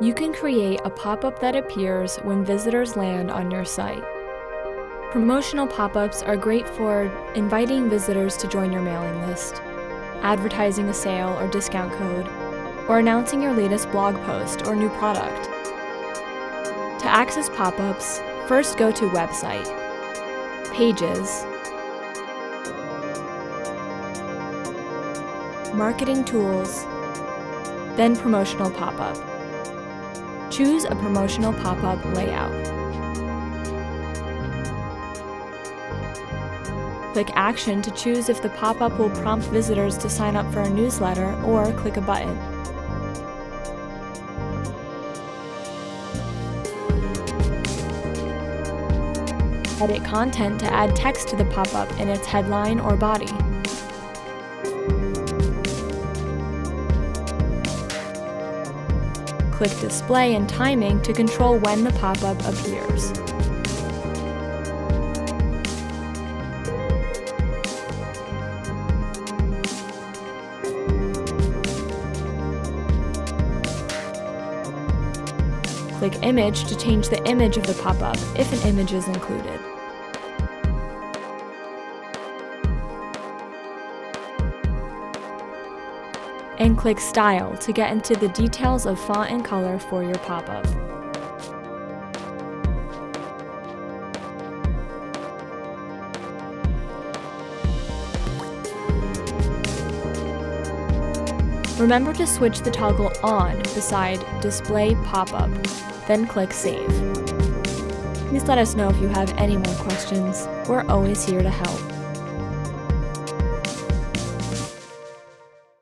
You can create a pop-up that appears when visitors land on your site. Promotional pop-ups are great for inviting visitors to join your mailing list, advertising a sale or discount code, or announcing your latest blog post or new product. To access pop-ups, first go to Website, Pages, Marketing Tools, then Promotional Pop-up. Choose a promotional pop-up layout. Click Action to choose if the pop-up will prompt visitors to sign up for a newsletter or click a button. Edit content to add text to the pop-up in its headline or body. Click Display and Timing to control when the pop-up appears. Click Image to change the image of the pop-up if an image is included. And click Style to get into the details of font and color for your pop-up. Remember to switch the toggle on beside Display Pop-up, then click Save. Please let us know if you have any more questions. We're always here to help.